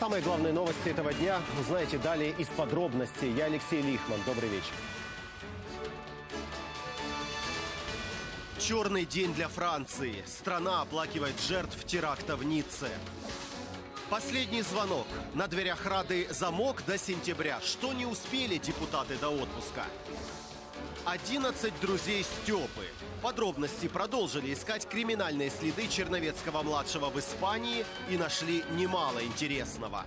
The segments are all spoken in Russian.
Самые главные новости этого дня узнаете далее из подробностей. Я Алексей Лихман. Добрый вечер. Черный день для Франции. Страна оплакивает жертв теракта в Ницце. Последний звонок. На дверях Рады замок до сентября. Что не успели депутаты до отпуска? 11 друзей Степы. Подробности продолжили искать криминальные следы Черновецкого-младшего в Испании и нашли немало интересного.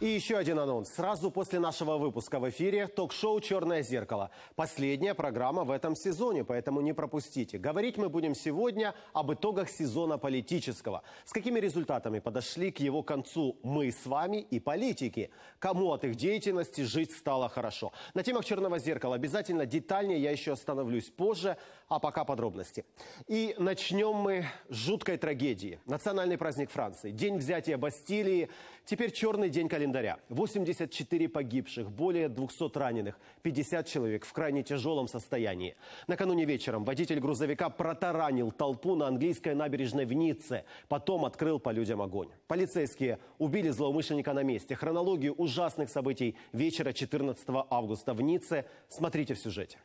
И еще один анонс. Сразу после нашего выпуска в эфире ток-шоу «Черное зеркало». Последняя программа в этом сезоне, поэтому не пропустите. Говорить мы будем сегодня об итогах сезона политического. С какими результатами подошли к его концу мы с вами и политики. Кому от их деятельности жить стало хорошо. На темах «Черного зеркала» обязательно детальнее я еще остановлюсь позже, а пока подробности. И начнем мы с жуткой трагедии. Национальный праздник Франции. День взятия Бастилии. Теперь черный день календаря календаря. 84 погибших, более 200 раненых, 50 человек в крайне тяжелом состоянии. Накануне вечером водитель грузовика протаранил толпу на английской набережной в Ницце. Потом открыл по людям огонь. Полицейские убили злоумышленника на месте. Хронологию ужасных событий вечера 14 августа в Ницце смотрите в сюжете.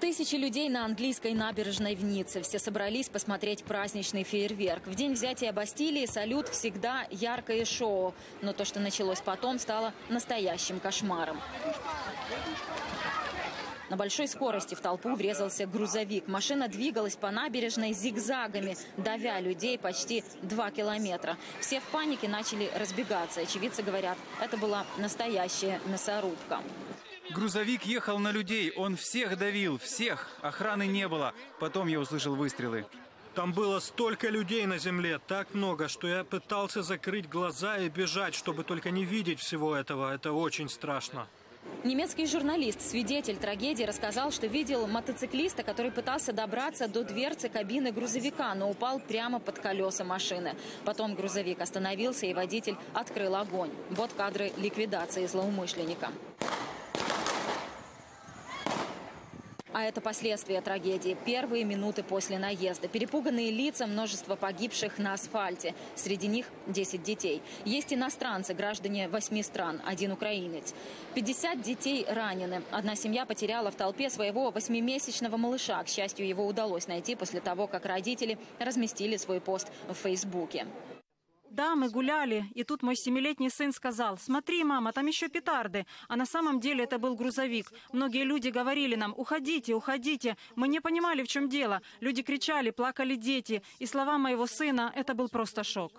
Тысячи людей на английской набережной в Ницце. Все собрались посмотреть праздничный фейерверк. В день взятия Бастилии салют всегда яркое шоу. Но то, что началось потом, стало настоящим кошмаром. На большой скорости в толпу врезался грузовик. Машина двигалась по набережной зигзагами, давя людей почти два километра. Все в панике начали разбегаться. Очевидцы говорят, это была настоящая мясорубка. Грузовик ехал на людей, он всех давил, всех. Охраны не было. Потом я услышал выстрелы. Там было столько людей на земле, так много, что я пытался закрыть глаза и бежать, чтобы только не видеть всего этого. Это очень страшно. Немецкий журналист, свидетель трагедии, рассказал, что видел мотоциклиста, который пытался добраться до дверцы кабины грузовика, но упал прямо под колеса машины. Потом грузовик остановился, и водитель открыл огонь. Вот кадры ликвидации злоумышленника. А это последствия трагедии. Первые минуты после наезда. Перепуганные лица, множество погибших на асфальте. Среди них 10 детей. Есть иностранцы, граждане восьми стран, один украинец. 50 детей ранены. Одна семья потеряла в толпе своего восьмимесячного малыша. К счастью, его удалось найти после того, как родители разместили свой пост в Фейсбуке. Да, мы гуляли, и тут мой семилетний сын сказал, смотри, мама, там еще петарды. А на самом деле это был грузовик. Многие люди говорили нам, уходите, уходите. Мы не понимали, в чем дело. Люди кричали, плакали дети. И слова моего сына, это был просто шок.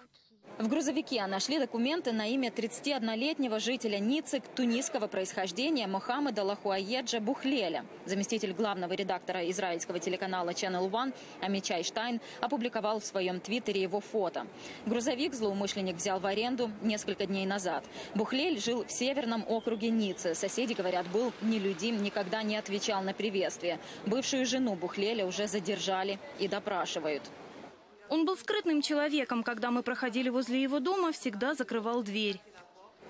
В грузовике нашли документы на имя 31-летнего жителя Ниццы тунисского происхождения Мохаммеда Лахуаеджа Бухлеля. Заместитель главного редактора израильского телеканала Channel One Амичай Штайн опубликовал в своем твиттере его фото. Грузовик злоумышленник взял в аренду несколько дней назад. Бухлель жил в северном округе Ниццы. Соседи говорят, был нелюдим, никогда не отвечал на приветствие. Бывшую жену Бухлеля уже задержали и допрашивают. Он был скрытным человеком. Когда мы проходили возле его дома, всегда закрывал дверь.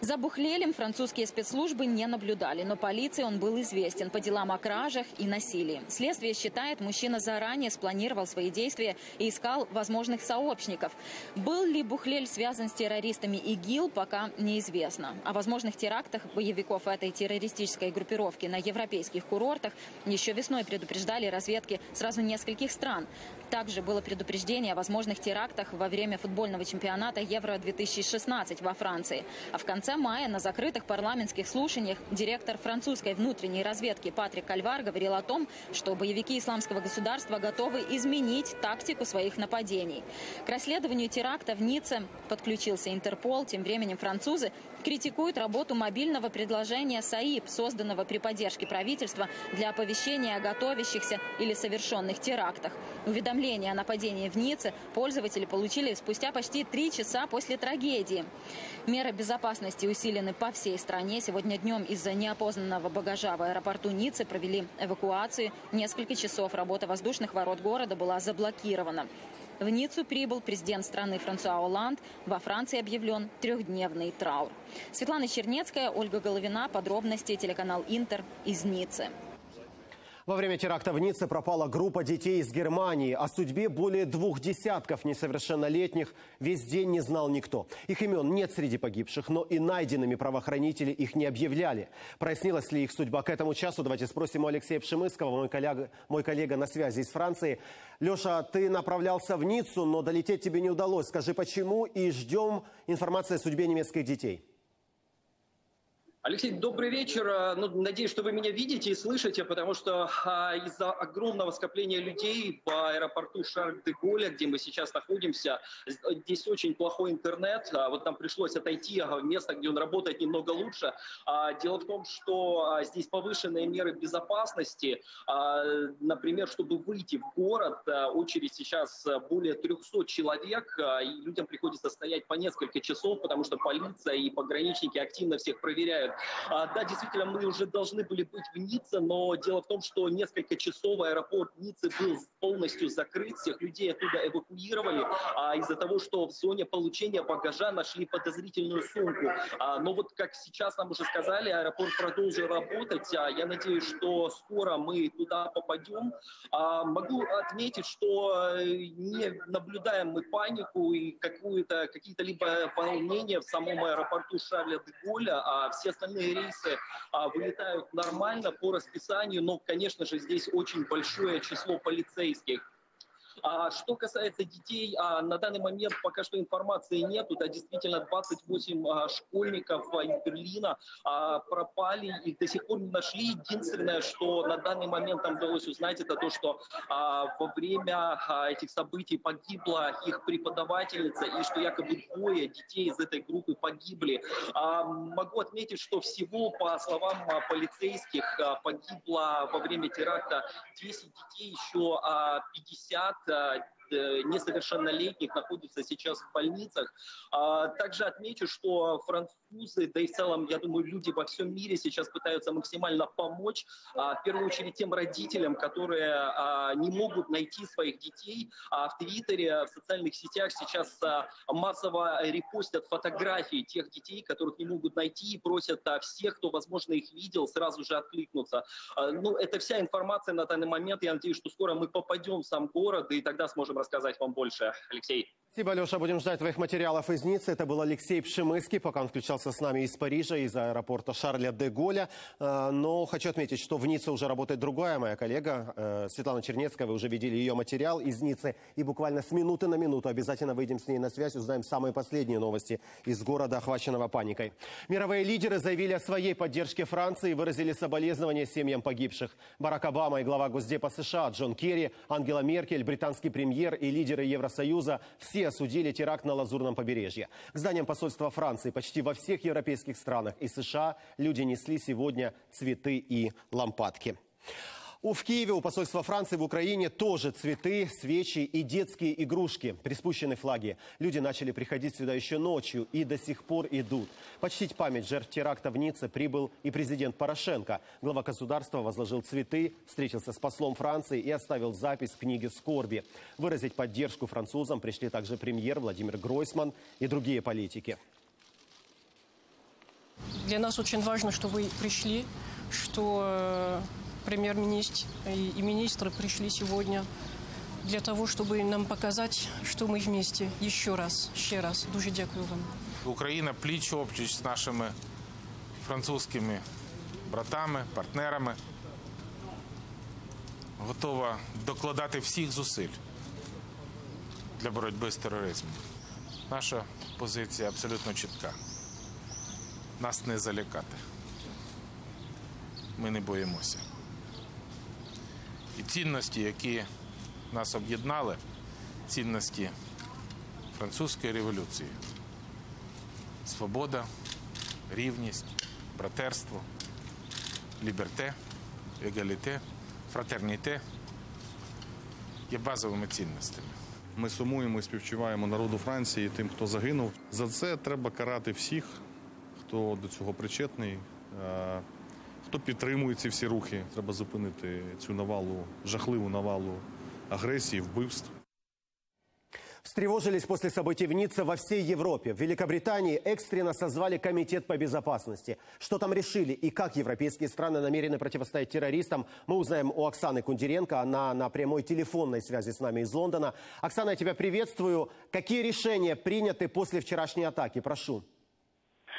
За Бухлелем французские спецслужбы не наблюдали, но полиции он был известен по делам о кражах и насилии. Следствие считает, мужчина заранее спланировал свои действия и искал возможных сообщников. Был ли Бухлель связан с террористами ИГИЛ, пока неизвестно. О возможных терактах боевиков этой террористической группировки на европейских курортах еще весной предупреждали разведки сразу нескольких стран. Также было предупреждение о возможных терактах во время футбольного чемпионата Евро-2016 во Франции. А в конце мая на закрытых парламентских слушаниях директор французской внутренней разведки Патрик Кальвар говорил о том, что боевики исламского государства готовы изменить тактику своих нападений. К расследованию теракта в Ницце подключился Интерпол. Тем временем французы критикуют работу мобильного предложения САИП, созданного при поддержке правительства для оповещения о готовящихся или совершенных терактах. Уведомление о нападении в Ницце пользователи получили спустя почти три часа после трагедии. Меры безопасности усилены по всей стране. Сегодня днем из-за неопознанного багажа в аэропорту Ниццы провели эвакуацию. Несколько часов работа воздушных ворот города была заблокирована. В Ниццу прибыл президент страны Франсуа Оланд. Во Франции объявлен трехдневный траур. Светлана Чернецкая, Ольга Головина. Подробности телеканал Интер из Ниццы. Во время теракта в Ницце пропала группа детей из Германии. О судьбе более двух десятков несовершеннолетних весь день не знал никто. Их имен нет среди погибших, но и найденными правоохранители их не объявляли. Прояснилась ли их судьба к этому часу? Давайте спросим у Алексея Пшемыского, мой коллега, мой коллега на связи из Франции. Леша, ты направлялся в Ниццу, но долететь тебе не удалось. Скажи, почему? И ждем информации о судьбе немецких детей. Алексей, добрый вечер. А, ну, надеюсь, что вы меня видите и слышите, потому что а, из-за огромного скопления людей по аэропорту Шарль-де-Голля, где мы сейчас находимся, здесь очень плохой интернет. А, вот нам пришлось отойти в место, где он работает немного лучше. А, дело в том, что а, здесь повышенные меры безопасности. А, например, чтобы выйти в город, а, очередь сейчас более 300 человек, а, и людям приходится стоять по несколько часов, потому что полиция и пограничники активно всех проверяют. А, да, действительно, мы уже должны были быть в Ницце, но дело в том, что несколько часов аэропорт Ниццы был полностью закрыт, всех людей оттуда эвакуировали а, из-за того, что в зоне получения багажа нашли подозрительную сумку. А, но вот, как сейчас нам уже сказали, аэропорт продолжил работать. А, я надеюсь, что скоро мы туда попадем. А, могу отметить, что э, не наблюдаем мы панику и какую-то, какие-то либо волнения в самом аэропорту Шарля де Голля, а все остальные рейсы а, вылетают нормально по расписанию, но, конечно же, здесь очень большое число полицейских. А что касается детей, а, на данный момент пока что информации нет. Да, действительно, 28 а, школьников а, из Берлина а, пропали и до сих пор не нашли. Единственное, что на данный момент нам удалось узнать, это то, что а, во время а, этих событий погибла их преподавательница и что якобы двое детей из этой группы погибли. А, могу отметить, что всего, по словам а, полицейских, а, погибло во время теракта 10 детей, еще а, 50 uh, Э, несовершеннолетних находятся сейчас в больницах. А, также отмечу, что французы, да и в целом, я думаю, люди во всем мире сейчас пытаются максимально помочь, а, в первую очередь тем родителям, которые а, не могут найти своих детей. В Твиттере, в социальных сетях сейчас массово репостят фотографии тех детей, которых не могут найти, и просят всех, кто, возможно, их видел, сразу же откликнуться. Ну, это вся информация на данный момент. Я надеюсь, что скоро мы попадем в сам город, и тогда сможем можем рассказать вам больше. Алексей. Спасибо, Леша. Будем ждать твоих материалов из Ниццы. Это был Алексей Пшемыский, пока он включался с нами из Парижа, из аэропорта Шарля де Голля. Э, но хочу отметить, что в Ницце уже работает другая моя коллега, э, Светлана Чернецкая. Вы уже видели ее материал из Ниццы. И буквально с минуты на минуту обязательно выйдем с ней на связь, узнаем самые последние новости из города, охваченного паникой. Мировые лидеры заявили о своей поддержке Франции и выразили соболезнования семьям погибших. Барак Обама и глава Госдепа США Джон Керри, Ангела Меркель, британский премьер и лидеры Евросоюза – все осудили теракт на Лазурном побережье. К зданиям посольства Франции почти во всех европейских странах и США люди несли сегодня цветы и лампадки. У в Киеве у посольства Франции в Украине тоже цветы, свечи и детские игрушки. Приспущены флаги. Люди начали приходить сюда еще ночью и до сих пор идут. Почтить память жертв теракта в Ницце прибыл и президент Порошенко. Глава государства возложил цветы, встретился с послом Франции и оставил запись в книге скорби. Выразить поддержку французам пришли также премьер Владимир Гройсман и другие политики. Для нас очень важно, что вы пришли, что э, премьер-министр и министры пришли сегодня для того, чтобы нам показать, що ми вместе. Ще раз, ще раз. Дуже дякую вам. Україна пліч опліч з нашими французькими братами, партнерами готова докладати всіх зусиль для боротьби з тероризмом. Наша позиція абсолютно чітка. Нас не залякати. Ми не боїмося. І цінності, які нас об'єднали, цінності французької революції. Свобода, рівність, братерство, ліберте, егаліте, фратерніте є базовими цінностями. Ми сумуємо і співчуваємо народу Франції, тим, хто загинув. За це треба карати всіх, хто до цього причетний. Е, хто підтримує ці всі рухи. Треба зупинити цю навалу, жахливу навалу агресії, вбивств. Встревожились после событий в Ницце во всей Европе. В Великобритании экстренно созвали Комитет по безопасности. Что там решили и как европейские страны намерены противостоять террористам, мы узнаем у Оксаны Кундеренко. Она на прямой телефонной связи с нами из Лондона. Оксана, я тебя приветствую. Какие решения приняты после вчерашней атаки? Прошу.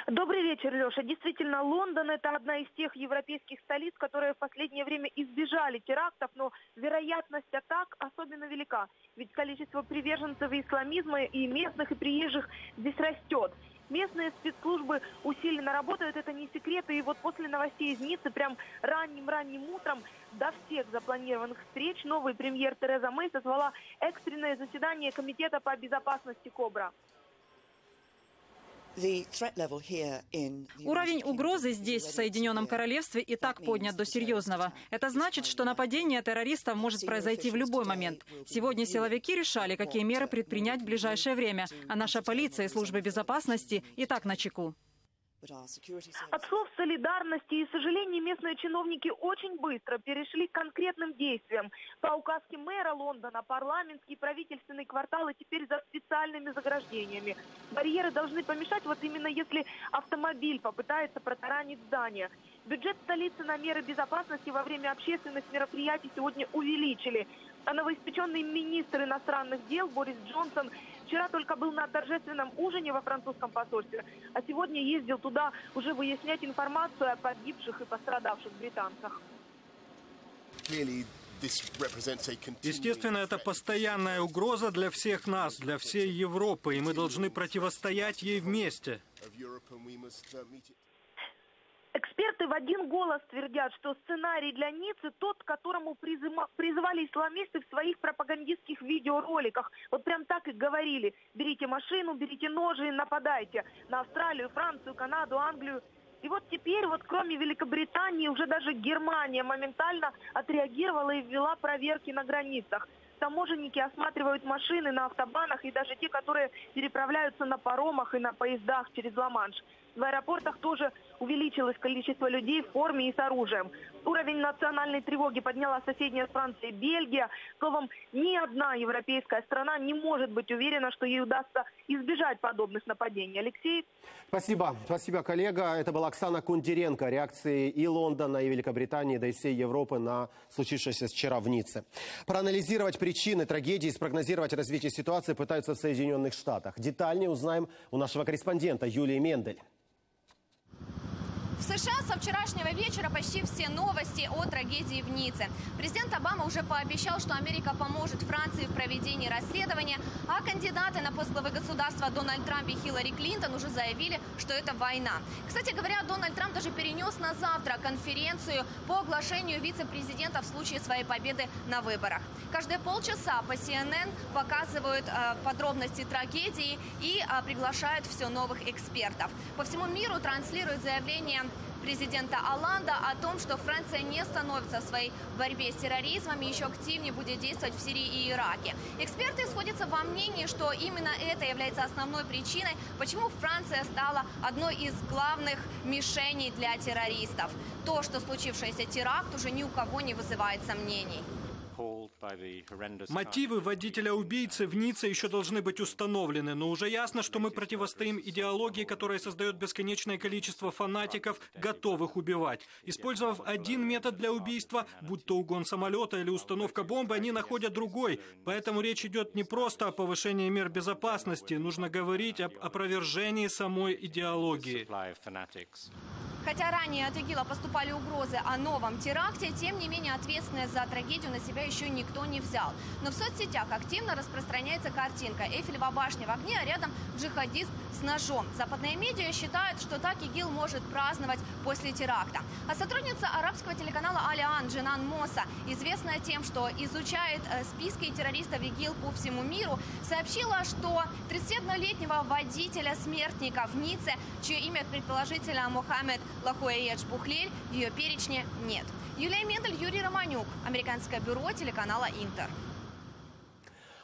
Добрый вечер, Леша. Действительно, Лондон – это одна из тех европейских столиц, которые в последнее время избежали терактов, но вероятность атак особенно велика. Ведь количество приверженцев исламизма и местных, и приезжих здесь растет. Местные спецслужбы усиленно работают, это не секрет. И вот после новостей из Ниццы, прям ранним-ранним утром, до всех запланированных встреч, новый премьер Тереза Мэй созвала экстренное заседание Комитета по безопасности «Кобра». Уровень угрозы здесь, в Соединенном Королевстве, и так поднят до серьезного. Это значит, что нападение террористов может произойти в любой момент. Сегодня силовики решали, какие меры предпринять в ближайшее время, а наша полиция и службы безопасности и так на чеку. От слов солидарности и сожалений местные чиновники очень быстро перешли к конкретным действиям. По указке мэра Лондона парламентские и правительственные кварталы теперь за специальными заграждениями. Барьеры должны помешать, вот именно если автомобиль попытается протаранить здание. Бюджет столицы на меры безопасности во время общественных мероприятий сегодня увеличили. А новоиспеченный министр иностранных дел Борис Джонсон Вчера только был на торжественном ужине во французском посольстве, а сегодня ездил туда уже выяснять информацию о погибших и пострадавших британцах. Естественно, это постоянная угроза для всех нас, для всей Европы, и мы должны противостоять ей вместе. Эксперты в один голос твердят, что сценарий для Ниццы тот, к которому призывали исламисты в своих пропагандистских видеороликах. Вот прям так и говорили. Берите машину, берите ножи и нападайте на Австралию, Францию, Канаду, Англию. И вот теперь, вот кроме Великобритании, уже даже Германия моментально отреагировала и ввела проверки на границах. Таможенники осматривают машины на автобанах и даже те, которые переправляются на паромах и на поездах через Ла-Манш. В аэропортах тоже увеличилось количество людей в форме и с оружием. Уровень национальной тревоги подняла соседняя с Францией Бельгия. Словом, ни одна европейская страна не может быть уверена, что ей удастся избежать подобных нападений. Алексей? Спасибо. Спасибо, коллега. Это была Оксана Кундеренко. Реакции и Лондона, и Великобритании, да и всей Европы на случившееся вчера в Ницце. Проанализировать причины трагедии и спрогнозировать развитие ситуации пытаются в Соединенных Штатах. Детальнее узнаем у нашего корреспондента Юлии Мендель. В США со вчерашнего вечера почти все новости о трагедии в Ницце. Президент Обама уже пообещал, что Америка поможет Франции в проведении расследования, а кандидаты на пост главы государства Дональд Трамп и Хиллари Клинтон уже заявили, что это война. Кстати говоря, Дональд Трамп даже перенес на завтра конференцию по оглашению вице-президента в случае своей победы на выборах. Каждые полчаса по CNN показывают э, подробности трагедии и э, приглашают все новых экспертов. По всему миру транслируют заявления президента Аланда о том, что Франция не становится в своей борьбе с терроризмом и еще активнее будет действовать в Сирии и Ираке. Эксперты сходятся во мнении, что именно это является основной причиной, почему Франция стала одной из главных мишеней для террористов. То, что случившийся теракт уже ни у кого не вызывает сомнений. Мотивы водителя-убийцы в Ницце еще должны быть установлены, но уже ясно, что мы противостоим идеологии, которая создает бесконечное количество фанатиков, готовых убивать. Использовав один метод для убийства, будь то угон самолета или установка бомбы, они находят другой. Поэтому речь идет не просто о повышении мер безопасности, нужно говорить об опровержении самой идеологии. Хотя ранее от ИГИЛа поступали угрозы о новом теракте, тем не менее ответственность за трагедию на себя еще никто не взял. Но в соцсетях активно распространяется картинка Эйфелева башня в огне, а рядом джихадист с ножом. Западные медиа считают, что так ИГИЛ может праздновать после теракта. А сотрудница арабского телеканала Алиан Джинан Моса, известная тем, что изучает э, списки террористов ИГИЛ по всему миру, сообщила, что 31-летнего водителя-смертника в Ницце, чье имя предположительно Мухаммед Лахуэедж Бухлель, в ее перечне нет. Юлия Мендель, Юрий Романюк. Американское бюро телеканала «Интер».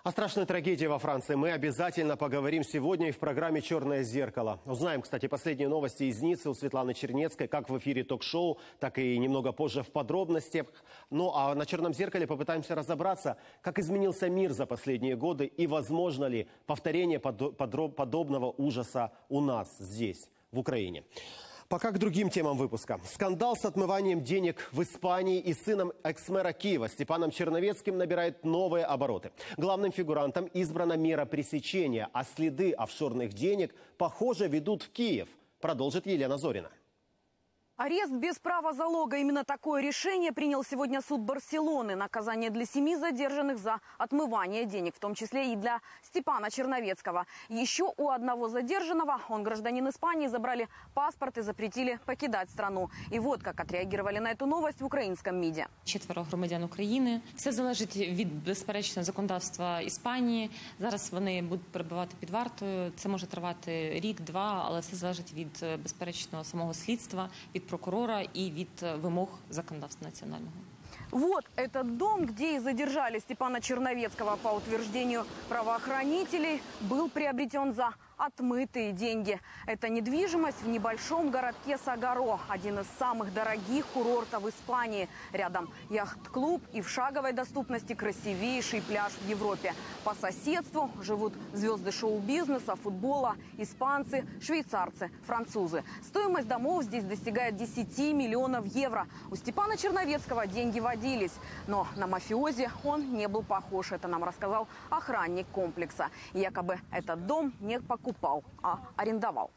О страшной трагедии во Франции мы обязательно поговорим сегодня и в программе «Черное зеркало». Узнаем, кстати, последние новости из Ниццы у Светланы Чернецкой, как в эфире ток-шоу, так и немного позже в подробностях. Ну а на «Черном зеркале» попытаемся разобраться, как изменился мир за последние годы и возможно ли повторение подобного ужаса у нас здесь, в Украине. Пока к другим темам выпуска. Скандал с отмыванием денег в Испании и сыном экс-мэра Киева Степаном Черновецким набирает новые обороты. Главным фигурантом избрана мера пресечения, а следы офшорных денег, похоже, ведут в Киев. Продолжит Елена Зорина. Арест без права залога. Именно такое решение принял сегодня суд Барселоны. Наказание для семи задержанных за отмывание денег, в том числе и для Степана Черновецкого. Еще у одного задержанного, он гражданин Испании, забрали паспорт и запретили покидать страну. И вот как отреагировали на эту новость в украинском МИДе. Четверо громадян України. Все залежить від, безперечно, законодавства Іспанії. Зараз вони будуть перебувати під вартою. Це може тривати рік-два, але все залежить від, безперечно, самого слідства, від прокурора и від вимог законодавства национального. Вот этот дом, где и задержали Степана Черновецкого по утверждению правоохранителей, был приобретен за отмытые деньги. Это недвижимость в небольшом городке Сагаро, один из самых дорогих курортов Испании. Рядом яхт-клуб и в шаговой доступности красивейший пляж в Европе. По соседству живут звезды шоу-бизнеса, футбола, испанцы, швейцарцы, французы. Стоимость домов здесь достигает 10 миллионов евро. У Степана Черновецкого деньги водились, но на мафиози он не был похож. Это нам рассказал охранник комплекса. Якобы этот дом не покупал покупал, а арендовал.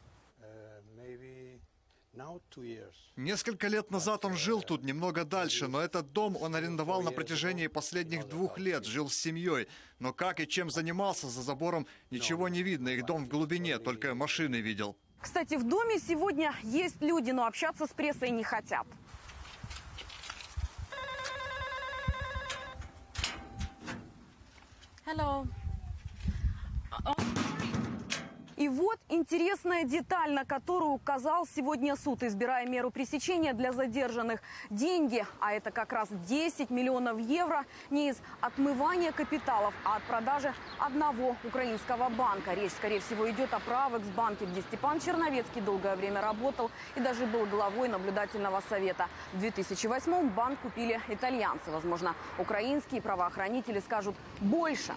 Несколько лет назад он жил тут, немного дальше, но этот дом он арендовал на протяжении последних двух лет, жил с семьей. Но как и чем занимался за забором, ничего не видно, их дом в глубине, только машины видел. Кстати, в доме сегодня есть люди, но общаться с прессой не хотят. Hello. И вот интересная деталь, на которую указал сегодня суд, избирая меру пресечения для задержанных. Деньги, а это как раз 10 миллионов евро, не из отмывания капиталов, а от продажи одного украинского банка. Речь, скорее всего, идет о Правекс-банке, где Степан Черновецкий долгое время работал и даже был главой наблюдательного совета. В 2008 банк купили итальянцы. Возможно, украинские правоохранители скажут больше.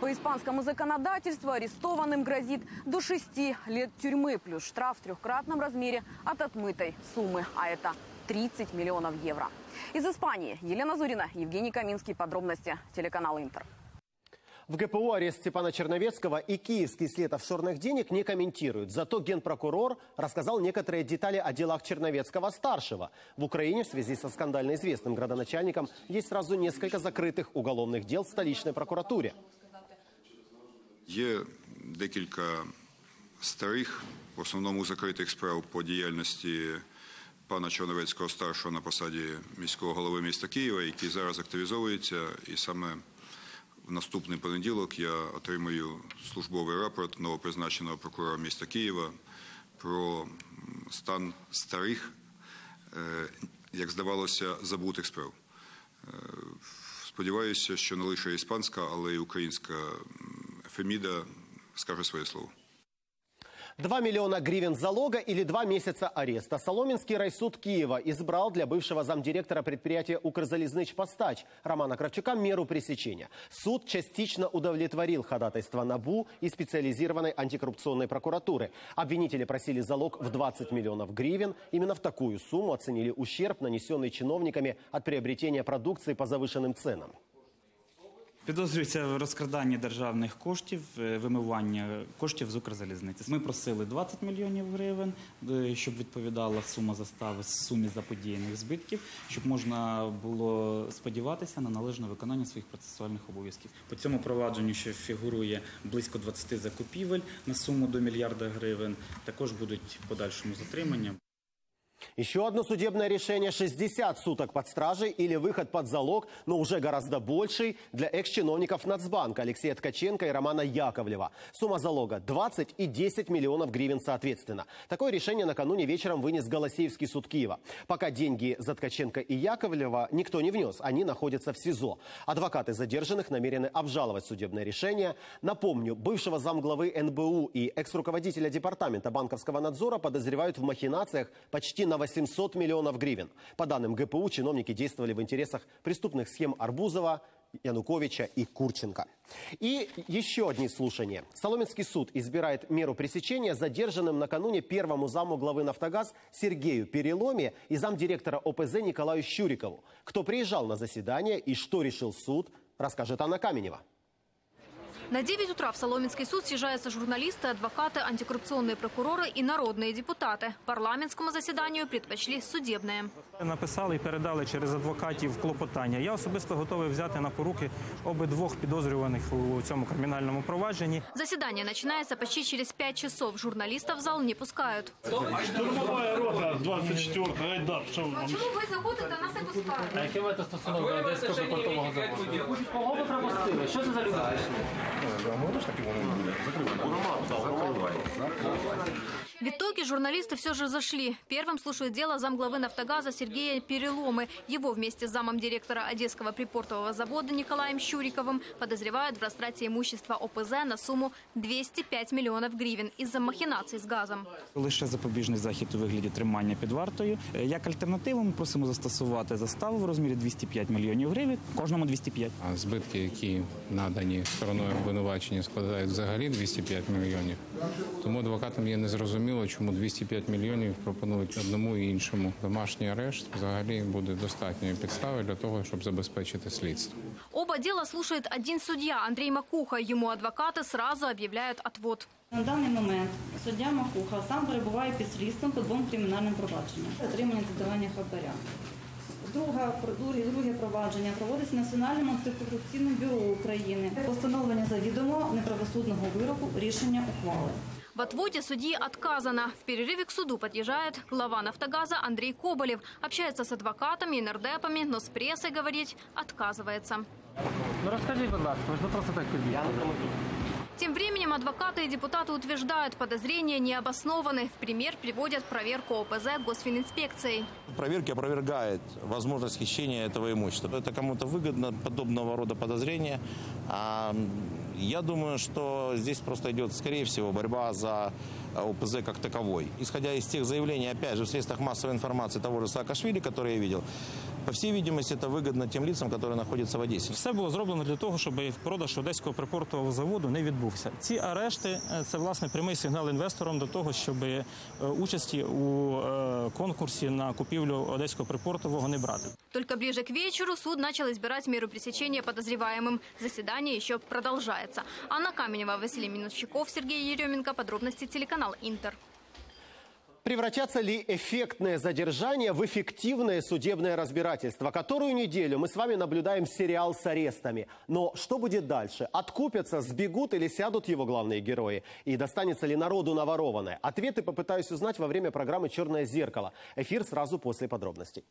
По испанскому законодательству арестованным грозит до 6 лет тюрьмы плюс штраф в трехкратном размере от отмытой суммы, а это 30 миллионов евро. Из Испании Елена Зурина, Евгений Каминский. Подробности телеканал Интер. В ГПУ арест Степана Черновецкого и киевский след офшорных денег не комментируют. Зато генпрокурор рассказал некоторые детали о делах Черновецкого-старшего. В Украине в связи со скандально известным градоначальником есть сразу несколько закрытых уголовных дел в столичной прокуратуре. Є декілька старих, в основному закритих справ по діяльності пана Чорновецького старшого на посаді міського голови міста Києва, які зараз активізовуються, і саме в наступний понеділок я отримаю службовий рапорт новопризначеного прокурора міста Києва про стан старих, як здавалося, забутих справ. Сподіваюся, що не лише іспанська, але й українська Фемида скажет свое слово. 2 миллиона гривен залога или два месяца ареста. Соломенский райсуд Киева избрал для бывшего замдиректора предприятия «Укрзалезнич-Постач» Романа Кравчука меру пресечения. Суд частично удовлетворил ходатайство НАБУ и специализированной антикоррупционной прокуратуры. Обвинители просили залог в 20 миллионов гривен. Именно в такую сумму оценили ущерб, нанесенный чиновниками от приобретения продукции по завышенным ценам. Підозрюється в розкраданні державних коштів, вимивання коштів з Укрзалізниці. Ми просили 20 мільйонів гривень, щоб відповідала сума застави сумі заподіяних збитків, щоб можна було сподіватися на належне виконання своїх процесуальних обов'язків. По цьому провадженню ще фігурує близько 20 закупівель на суму до мільярда гривень. Також будуть подальшому затримання. Еще одно судебное решение – 60 суток под стражей или выход под залог, но уже гораздо больший для экс-чиновников Нацбанка Алексея Ткаченко и Романа Яковлева. Сумма залога – 20 и 10 миллионов гривен соответственно. Такое решение накануне вечером вынес Голосеевский суд Киева. Пока деньги за Ткаченко и Яковлева никто не внес, они находятся в СИЗО. Адвокаты задержанных намерены обжаловать судебное решение. Напомню, бывшего замглавы НБУ и экс-руководителя департамента банковского надзора подозревают в махинациях почти на 800 миллионов гривен. По данным ГПУ, чиновники действовали в интересах преступных схем Арбузова, Януковича и Курченко. И еще одни слушания. Соломенский суд избирает меру пресечения задержанным накануне первому заму главы «Нафтогаз» Сергею Переломе и замдиректора ОПЗ Николаю Щурикову. Кто приезжал на заседание и что решил суд, расскажет Анна Каменева. На 9 утра в Соломенский суд съезжаются журналисты, адвокаты, антикоррупционные прокуроры и народные депутаты. Парламентскому заседанию предпочли судебное. Написали і передали через адвокатів клопотання. Я особисто готовий взяти на поруки обидвох підозрюваних у цьому кримінальному провадженні. Заседание начинается почти через 5 часов. Журналистов в зал не пускают. Штурмова рота 24 Айдар. Що ви вам? вы заходите, нас не пускают? А який маєте стосунок до Одеського припортового заводу? Кого ви пропустили? Що це за люди Amor, está aqui o nome dele. Zakryłam. Zakryłam. Zakryłam. Zakryłam. В итоге журналисты все же зашли. Первым слушает дело замглавы «Нафтогаза» Сергея Переломы. Его вместе с замом директора Одесского припортового завода Николаем Щуриковым подозревают в растрате имущества ОПЗ на сумму 205 миллионов гривен из-за махинаций с газом. Лише запобіжний захід у вигляді тримання під вартою. Е, Як альтернативу ми просимо застосувати заставу в розмірі 205 мільйонів гривень, кожному 205. А збитки, які надані стороною обвинувачення, складають взагалі 205 мільйонів. Тому адвокатам є незрозуміло, чому 205 мільйонів пропонують одному і іншому. Домашній арешт взагалі буде достатньою підставою для того, щоб забезпечити слідство. Оба дела слушает один судья Андрей Макуха. Ему адвокаты сразу объявляют отвод. На даний момент суддя Макуха сам перебуває під слідством по двом кримінальним провадженням. Отримання та давання хабаря. Друге, друге провадження проводиться Національним антикорупційним бюро України. Постановлення завідомо неправосудного вироку рішення ухвали. В отводе судьи отказано. В перерыве к суду подъезжает глава «Нафтогаза» Андрей Коболев. Общается с адвокатами и нардепами, но с прессой говорить отказывается. Ну розкажіть, будь ласка, ви ж не просто так під'їхали. Тем временем адвокаты и депутаты утверждают, подозрения не обоснованы. В пример приводят проверку ОПЗ госфининспекцией. Проверки опровергает возможность хищения этого имущества. Это кому-то выгодно, подобного рода подозрения. А я думаю, что здесь просто идет, скорее всего, борьба за ОПЗ как таковой. Исходя из тех заявлений, опять же, в средствах массовой информации того же Саакашвили, который я видел, по всей видимости, это выгодно тем лицам, которые находятся в Одессе. Все було зроблено для того, щоб продаж одеського припортового заводу не відбувся. Ці арешти е, це власне прямий сигнал інвесторам до того, щоб е, участі у е, конкурсі на купівлю одеського припортового не брати. Только ближе к вечеру суд начал избирать меру пресечения подозреваемым. Заседание еще продолжается. Анна Каменева, Василий Миновщиков, Сергей Еременко. Подробности телеканал «Интер». Превратятся ли эффектное задержание в эффективное судебное разбирательство? Которую неделю мы с вами наблюдаем сериал с арестами. Но что будет дальше? Откупятся, сбегут или сядут его главные герои? И достанется ли народу наворованное? Ответы попытаюсь узнать во время программы «Черное зеркало». Эфир сразу после подробностей.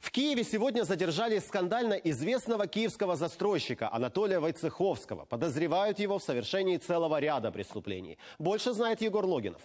В Киеве сегодня задержали скандально известного киевского застройщика Анатолия Войцеховского. Подозревают его в совершении целого ряда преступлений. Больше знает Егор Логинов.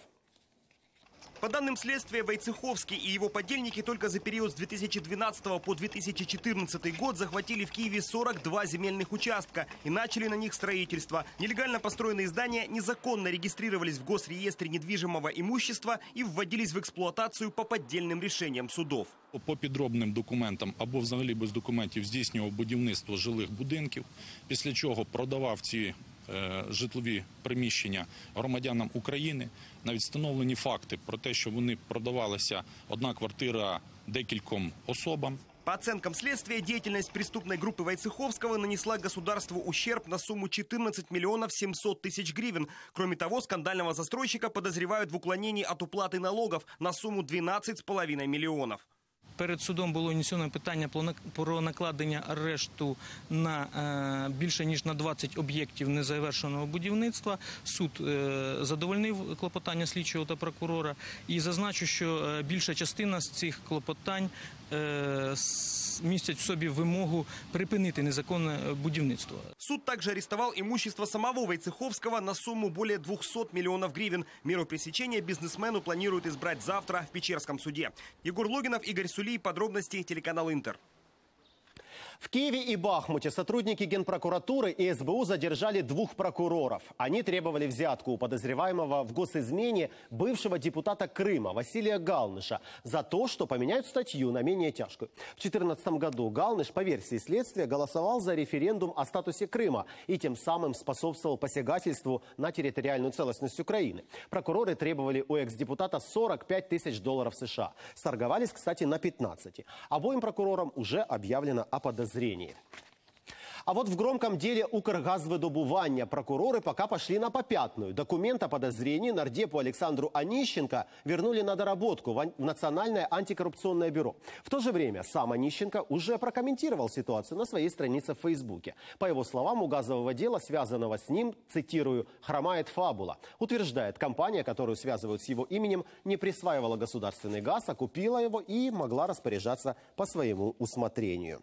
По данным следствия, Войцеховский и его подельники только за период с 2012 по 2014 год захватили в Киеве 42 земельных участка и начали на них строительство. Нелегально построенные здания незаконно регистрировались в госреестре недвижимого имущества и вводились в эксплуатацию по поддельным решениям судов. По підробним документам або взагалі без документів здійснював будівництво жилих будинків, після чого продавав ці е, житлові приміщення громадянам України. Навіть встановлені факти про те, що вони продавалися одна квартира декільком особам. По оценкам следствия, деятельность преступной группы Войцеховского нанесла государству ущерб на сумму 14 миллионов 700 тысяч гривен. Кроме того, скандального застройщика подозревают в уклонении от уплаты налогов на сумму 12,5 миллионов. Перед судом було ініційовано питання про нак- про накладення арешту на е, більше ніж на 20 об'єктів незавершеного будівництва. Суд е, задовольнив клопотання слідчого та прокурора і зазначу, що е, більша частина з цих клопотань містять в собі вимогу припинити незаконне е, будівництво. Суд также арестовал имущество самого Войцеховского на сумму более 200 миллионов гривен. Меру пресечения бизнесмену планируют избрать завтра в Печерском суде. Егор Логинов, Игорь Сулей. Подробности телеканал Интер. В Киеве и Бахмуте сотрудники Генпрокуратуры и СБУ задержали двух прокуроров. Они требовали взятку у подозреваемого в госизмене бывшего депутата Крыма Василия Галныша за то, что поменяют статью на менее тяжкую. В 2014 году Галныш, по версии следствия, голосовал за референдум о статусе Крыма и тем самым способствовал посягательству на территориальную целостность Украины. Прокуроры требовали у экс-депутата 45 тысяч долларов США. Сторговались, кстати, на 15. Обоим прокурорам уже объявлено о подозрении. А вот в громком деле Укргазвыдобывания прокуроры пока пошли на попятную. Документ о подозрении нардепу Александру Онищенко вернули на доработку в Национальное антикоррупционное бюро. В то же время сам Онищенко уже прокомментировал ситуацию на своей странице в Фейсбуке. По его словам, у газового дела, связанного с ним, цитирую, «хромает фабула». Утверждает, компания, которую связывают с его именем, не присваивала государственный газ, а купила его и могла распоряжаться по своему усмотрению.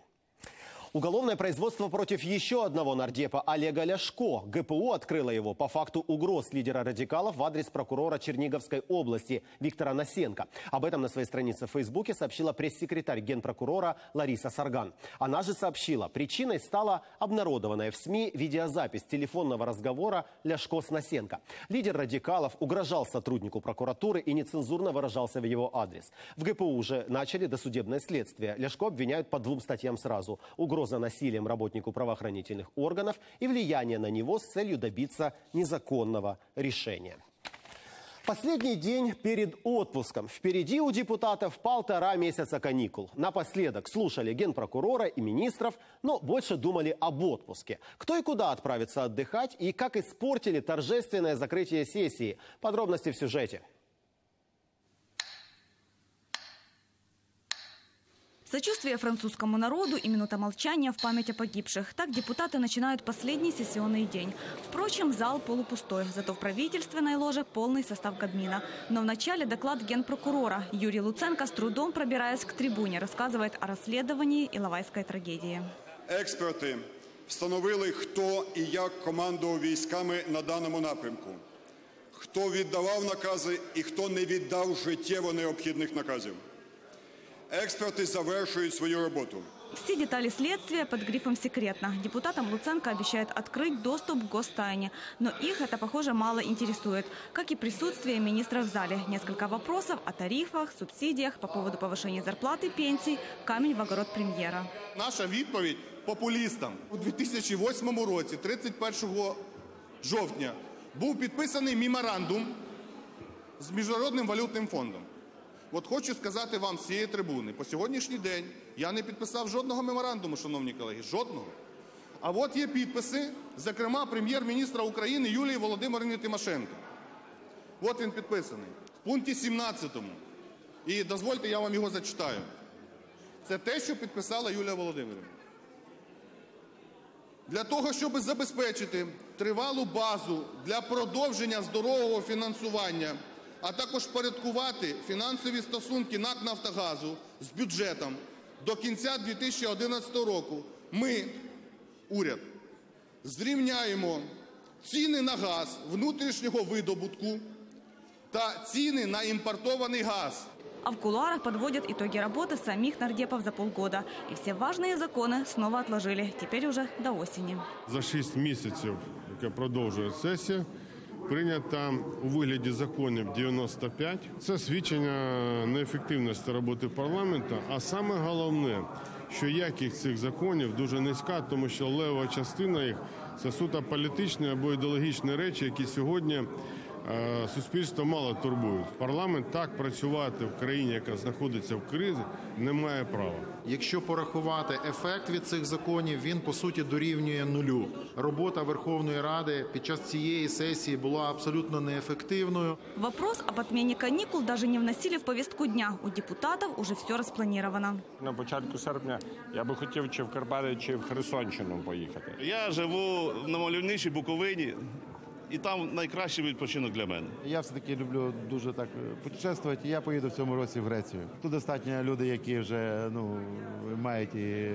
Уголовное производство против еще одного нардепа Олега Ляшко. ГПУ открыло его по факту угроз лидера радикалов в адрес прокурора Черниговской области Виктора Насенко. Об этом на своей странице в Фейсбуке сообщила пресс-секретарь генпрокурора Лариса Сарган. Она же сообщила, причиной стала обнародованная в СМИ видеозапись телефонного разговора Ляшко с Насенко. Лидер радикалов угрожал сотруднику прокуратуры и нецензурно выражался в его адрес. В ГПУ уже начали досудебное следствие. Ляшко обвиняют по двум статьям сразу. Угроза насилием работнику правоохранительных органов и влияние на него с целью добиться незаконного решения. Последний день перед отпуском. Впереди у депутатов полтора месяца каникул. Напоследок слушали генпрокурора и министров, но больше думали об отпуске. Кто и куда отправится отдыхать и как испортили торжественное закрытие сессии. Подробности в сюжете. Сочувствие французскому народу и минута молчания в память о погибших. Так депутаты начинают последний сессионный день. Впрочем, зал полупустой, зато в правительственной ложе полный состав Кабмина. Но вначале доклад генпрокурора. Юрий Луценко с трудом пробираясь к трибуне, рассказывает о расследовании Иловайской трагедии. Експерти встановили, хто і як командував військами на даному напрямку, хто віддавав накази і хто не віддав життєво необхідних наказів. Експерти завершують свою роботу. Все детали следствия под грифом «секретно». Депутатам Луценко обещает открыть доступ к гостайне. Но их это, похоже, мало интересует. Как и присутствие министра в зале. Несколько вопросов о тарифах, субсидиях, по поводу повышения зарплаты, пенсий. Камень в огород премьера. Наша відповідь популістам у 2008 році, 31 жовтня, був підписаний меморандум з Міжнародним валютним фондом. От хочу сказати вам з цієї трибуни, по сьогоднішній день я не підписав жодного меморандуму, шановні колеги, жодного. А от є підписи, зокрема, прем'єр-міністра України Юлії Володимирівни Тимошенко. От він підписаний. В пункті 17. І дозвольте, я вам його зачитаю. Це те, що підписала Юлія Володимирівна. Для того, щоб забезпечити тривалу базу для продовження здорового фінансування, а також порядкувати фінансові стосунки НАК «Нафтогазу» з бюджетом до кінця 2011 року, ми, уряд, зрівняємо ціни на газ внутрішнього видобутку та ціни на імпортований газ. А в кулуарах подводят итоги работы самих нардепов за полгода. И все важные законы снова отложили. Теперь уже до осени. за 6 місяців, яке продовжує сесія, прийнята у вигляді законів 95. Це свідчення неефективності роботи парламенту. А саме головне, що якість цих законів дуже низька, тому що лева частина їх це суто політичні або ідеологічні речі, які сьогодні суспільство мало турбують. Парламент так працювати в країні, яка знаходиться в кризі, не має права. Якщо порахувати ефект від цих законів, він по суті дорівнює нулю. Робота Верховної Ради під час цієї сесії була абсолютно неефективною. Вопрос об отмене каникул даже не вносили в повестку дня. У депутатов уже все распланировано. На початку серпня я би хотів чи в Карпати, чи в Херсонщину поїхати. Я живу на мальовничій Буковині, і там найкращий відпочинок для мене. Я все-таки люблю дуже так е, путешествувати. Я поїду в цьому році в Грецію. Тут достатньо люди, які вже ну, мають і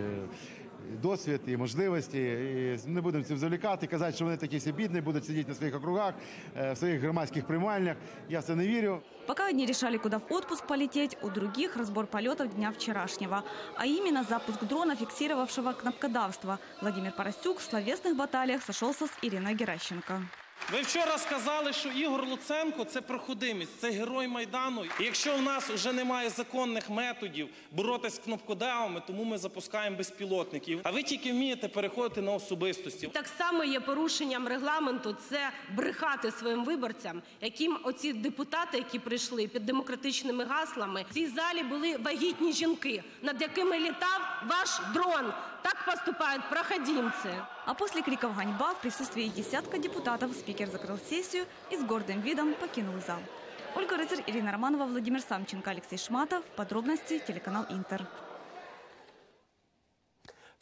досвід, і можливості. І не будемо цим завлікати, казати, що вони такі всі бідні, будуть сидіти на своїх округах, е, в своїх громадських приймальнях. Я в це не вірю. Пока одни решали, куда в отпуск полететь, у других разбор полетов дня вчерашнего. А именно запуск дрона, фиксировавшего кнопкодавство. Владимир Поросюк в словесных баталиях сошелся с Ириной Геращенко. Ви вчора сказали, що Ігор Луценко це проходимець, це герой майдану. І якщо в нас вже немає законних методів боротися з кнопкодавами, тому ми запускаємо безпілотників. А ви тільки вмієте переходити на особистості. Так само є порушенням регламенту це брехати своїм виборцям, яким оці депутати, які прийшли під демократичними гаслами, в цій залі були вагітні жінки, над якими літав ваш дрон. Так поступають проходимці. А после криков «Ганьба» в присутствии десятка депутатов спикер закрыл сессию и с гордым видом покинул зал. Ольга Рыцарь, Ирина Романова, Владимир Самченко, Алексей Шматов. Подробности телеканал «Интер».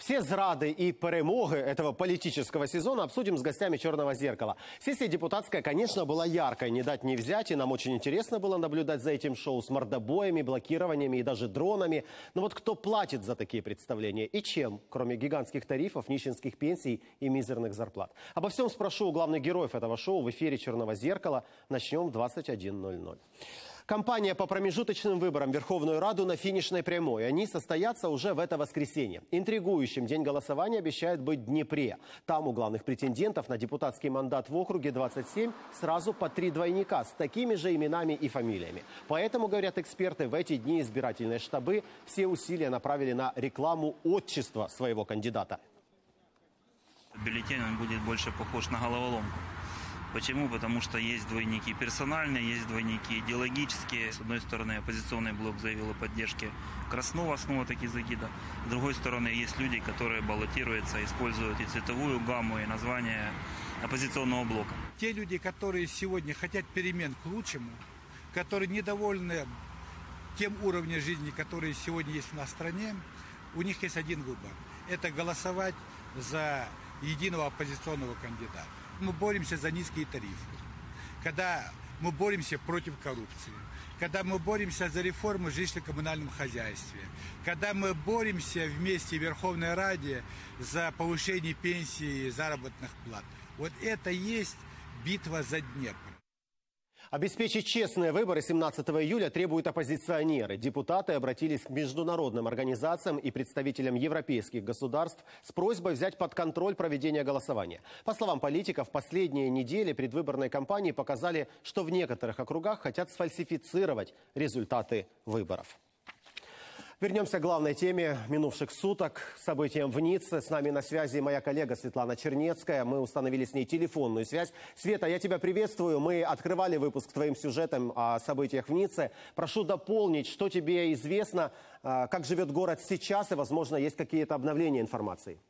Все зрады и перемоги этого политического сезона обсудим с гостями «Черного зеркала». Сессия депутатская, конечно, была яркой, не дать не взять, и нам очень интересно было наблюдать за этим шоу с мордобоями, блокированиями и даже дронами. Но вот кто платит за такие представления и чем, кроме гигантских тарифов, нищенских пенсий и мизерных зарплат? Обо всем спрошу у главных героев этого шоу в эфире «Черного зеркала». Начнем в 21.00. Кампания по промежуточным выборам Верховную Раду на финишной прямой. Они состоятся уже в это воскресенье. Интригующим день голосования обещает быть в Днепре. Там у главных претендентов на депутатский мандат в округе 27 сразу по три двойника с такими же именами и фамилиями. Поэтому, говорят эксперты, в эти дни избирательные штабы все усилия направили на рекламу отчества своего кандидата. Бюллетень он будет больше похож на головоломку. Почему? Потому что есть двойники персональные, есть двойники идеологические. С одной стороны, оппозиционный блок заявил о поддержке Краснова, снова таки Загида. С другой стороны, есть люди, которые баллотируются, используют и цветовую гамму, и название оппозиционного блока. Те люди, которые сегодня хотят перемен к лучшему, которые недовольны тем уровнем жизни, который сегодня есть в стране, у них есть один выбор. Это голосовать за единого оппозиционного кандидата. Мы боремся за низкие тарифы, когда мы боремся против коррупции, когда мы боремся за реформу в жилищно-коммунальном хозяйстве, когда мы боремся вместе в Верховной Раде за повышение пенсии и заработных плат. Вот это есть битва за Днепр. Обеспечить честные выборы 17 июля требуют оппозиционеры. Депутаты обратились к международным организациям и представителям европейских государств с просьбой взять под контроль проведение голосования. По словам политиков, последние недели предвыборной кампании показали, что в некоторых округах хотят сфальсифицировать результаты выборов. Вернемся к главной теме минувших суток, событиям в Ницце. С нами на связи моя коллега Светлана Чернецкая. Мы установили с ней телефонную связь. Света, я тебя приветствую. Мы открывали выпуск твоим сюжетом о событиях в Ницце. Прошу дополнить, что тебе известно, а, как живет город сейчас и, возможно, есть какие-то обновления информации.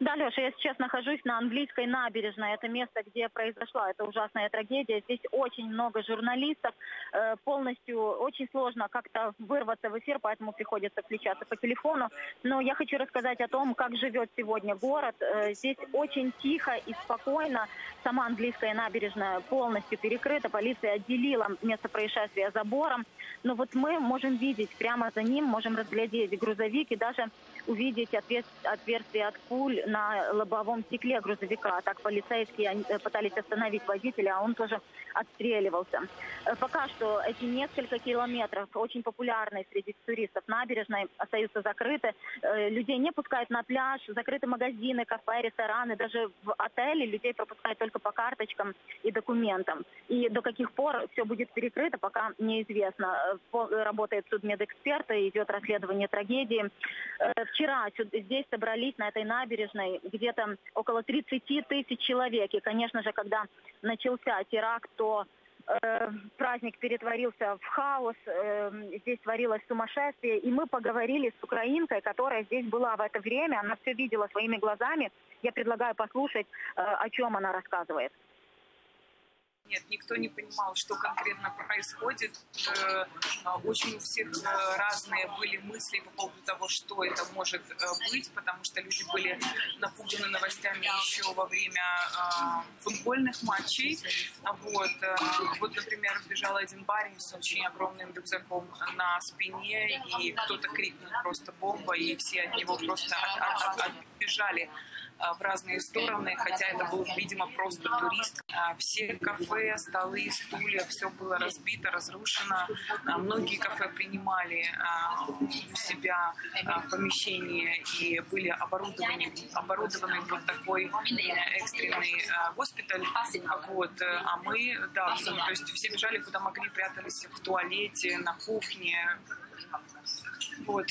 Да, Леша, я сейчас нахожусь на английской набережной. Это место, где произошла эта ужасная трагедия. Здесь очень много журналистов. Э, полностью очень сложно как-то вырваться в эфир, поэтому приходится включаться по телефону. Но я хочу рассказать о том, как живет сегодня город. Э, здесь очень тихо и спокойно. Сама английская набережная полностью перекрыта. Полиция отделила место происшествия забором. Но вот мы можем видеть прямо за ним, можем разглядеть грузовик и даже увидеть отверстие от пуль на лобовом стекле грузовика. Так полицейские э, пытались остановить водителя, а он тоже отстреливался. Э, пока что эти несколько километров, очень популярной среди туристов набережной, остаются закрыты. Э, людей не пускают на пляж, закрыты магазины, кафе, рестораны. Даже в отеле людей пропускают только по карточкам и документам. И до каких пор все будет перекрыто, пока неизвестно. Работает судмедэксперт, идет расследование трагедии. вчера здесь собрались на этой набережной где-то около 30 тысяч человек. И, конечно же, когда начался теракт, то э, праздник перетворился в хаос, э, здесь творилось сумасшествие, и мы поговорили с украинкой, которая здесь была в это время, она все видела своими глазами. Я предлагаю послушать, э, о чем она рассказывает. Нет, никто не понимал, что конкретно происходит. Э, очень у всех э, разные были мысли по поводу того, что это может э, быть, потому что люди были напуганы новостями еще во время футбольных матчей. Вот, вот например, бежал один парень с очень огромным рюкзаком на спине, и кто-то крикнул просто бомба, и все от него просто отбежали. А, в разные стороны, хотя это был, видимо, просто турист. А, все кафе, столы, стулья, все было разбито, разрушено. А, многие кафе принимали у себя в помещении и были оборудованы, оборудованы вот такой экстренный госпиталь. Вот. А мы, да, то есть все бежали куда могли, прятались в туалете, на кухне. Вот.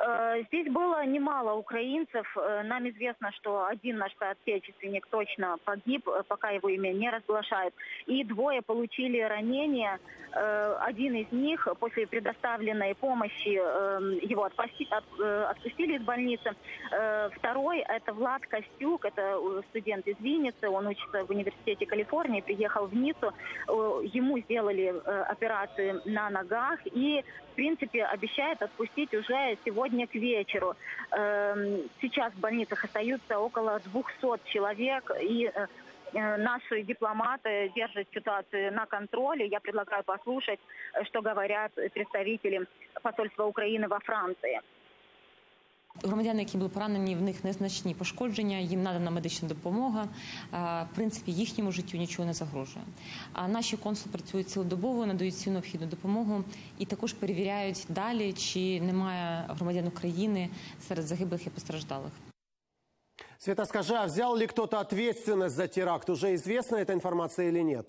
Э, здесь было немало украинцев. Э, нам известно, что один наш соотечественник точно погиб, э, пока его имя не разглашают. И двое получили ранения. Один из них после предоставленной помощи его отпустили из больницы. Второй – это Влад Костюк, это студент из Винницы. Он учится в университете Калифорнии, приехал в Ниццу. Ему сделали операцию на ногах и принципе, обещает отпустить уже сегодня к вечеру. Эм, сейчас в больницах остаются около 200 человек, и э, э, наши дипломаты держат ситуацию на контроле. Я предлагаю послушать, э, что говорят представители посольства Украины во Франции. Громадяни, які були поранені, в них незначні пошкодження, їм надана медична допомога. В принципі, їхньому життю нічого не загрожує. А наші консули працюють цілодобово, надають всю необхідну допомогу і також перевіряють далі, чи немає громадян України серед загиблих і постраждалих. Света, скажи, а взял ли кто-то ответственность за теракт? Уже известна эта информация или нет?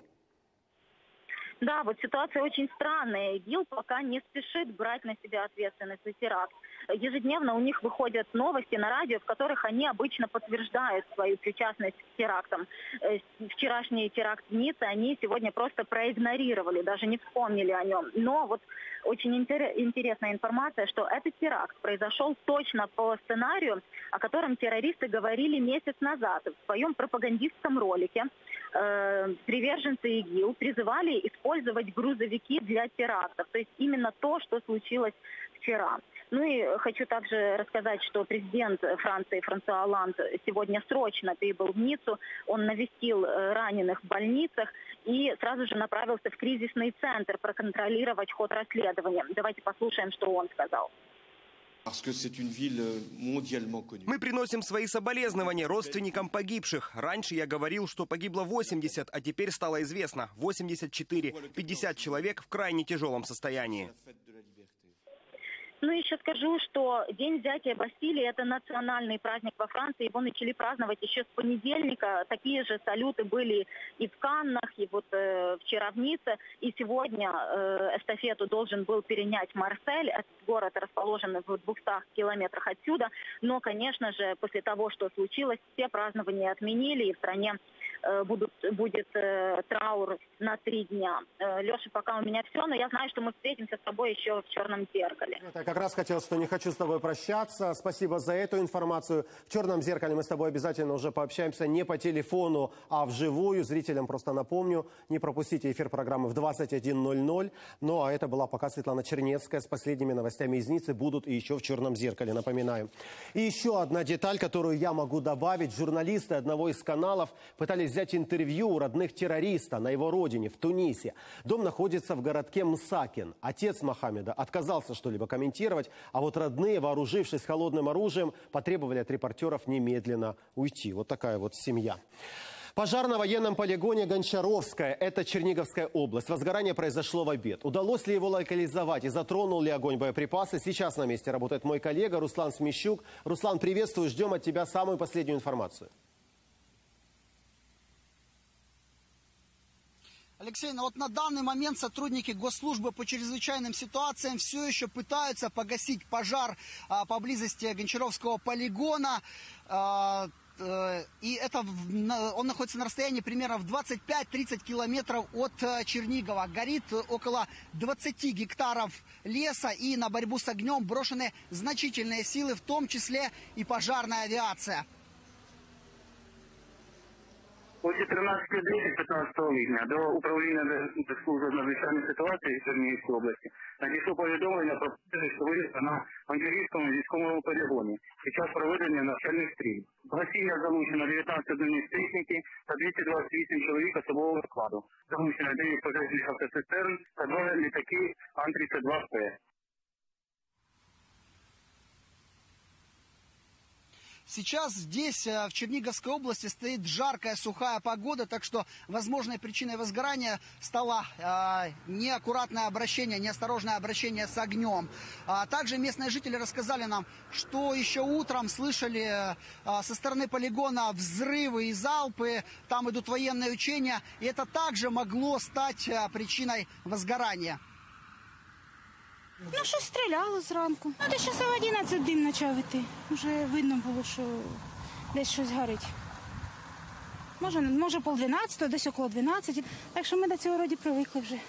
Да, вот ситуация очень странная. ИГИЛ пока не спешит брать на себя ответственность за теракт. Ежедневно у них выходят новости на радио, в которых они обычно подтверждают свою причастность к терактам. Э, вчерашний теракт в Ницце они сегодня просто проигнорировали, даже не вспомнили о нем. Но вот очень интересная информация, что этот теракт произошел точно по сценарию, о котором террористы говорили месяц назад в своем пропагандистском ролике. Э, приверженцы ИГИЛ призывали использовать грузовики для терактов. То есть именно то, что случилось вчера. Ну и хочу также рассказать, что президент Франции Франсуа Оланд сегодня срочно прибыл в Ниццу. Он навестил э, раненых в больницах и сразу же направился в кризисный центр проконтролировать ход расследования. Давайте послушаем, что он сказал. Euh, Мы приносим свои соболезнования родственникам погибших. Раньше я говорил, что погибло 80, а теперь стало известно 84. 50 человек в крайне тяжелом состоянии. Ну, еще скажу, что День взятия Бастилии – это национальный праздник во Франции. Его начали праздновать еще с понедельника. Такие же салюты были и в Каннах, и вот э, вчера в Ницце. И сегодня э, эстафету должен был перенять Марсель. Этот город расположен в 200 километрах отсюда. Но, конечно же, после того, что случилось, все празднования отменили, и в стране Э, будут, будет э, траур на три дня. Э, Леша, пока у меня все, но я знаю, что мы встретимся с тобой еще в «Черном зеркале». Я как раз хотел, что не хочу с тобой прощаться. Спасибо за эту информацию. В «Черном зеркале» мы с тобой обязательно уже пообщаемся не по телефону, а вживую. Зрителям просто напомню, не пропустите эфир программы в 21.00. Ну, а это была пока Светлана Чернецкая с последними новостями из Ниццы. Будут и еще в «Черном зеркале», напоминаю. И еще одна деталь, которую я могу добавить. Журналисты одного из каналов пытались взять интервью у родных террориста на его родине, в Тунисе. Дом находится в городке Мсакин. Отец Мохаммеда отказался что-либо комментировать, а вот родные, вооружившись холодным оружием, потребовали от репортеров немедленно уйти. Вот такая вот семья. Пожар на военном полигоне Гончаровская, это Черниговская область. Возгорание произошло в обед. Удалось ли его локализовать и затронул ли огонь боеприпасы? Сейчас на месте работает мой коллега Руслан Смещук. Руслан, приветствую, ждем от тебя самую последнюю информацию. Алексей, ну вот на данный момент сотрудники госслужбы по чрезвычайным ситуациям все еще пытаются погасить пожар а, поблизости Гончаровского полигона. А, э, и это он находится на расстоянии примерно в 25-30 километров от э, Чернигова. Горит около 20 гектаров леса и на борьбу с огнем брошены значительные силы, в том числе и пожарная авиация. О 14.10 15 липня до управління служби з надзвичайних ситуацій Чернігівської області надійшло повідомлення про підозру виїзду на Англійському військовому полігоні під час проведення навчальних стрільб. В Гасіння залучено 19 одиниць техніки та 228 чоловік особового складу. Залучено 9 пожежних автоцистерн та 2 літаки Ан-32П. Сейчас здесь, э, в Черниговской области, стоит жаркая, сухая погода, так что возможной причиной возгорания стало э, неаккуратное обращение, неосторожное обращение с огнем. А также местные жители рассказали нам, что еще утром слышали э, со стороны полигона взрывы и залпы, там идут военные учения, и это также могло стать э, причиной возгорания. Ну, щось стріляло зранку. Ну, десь часов 11 дим почав іти. Вже видно було, що десь щось горить. Може, може пол 12, десь около 12. Так що ми до цього роді привикли вже.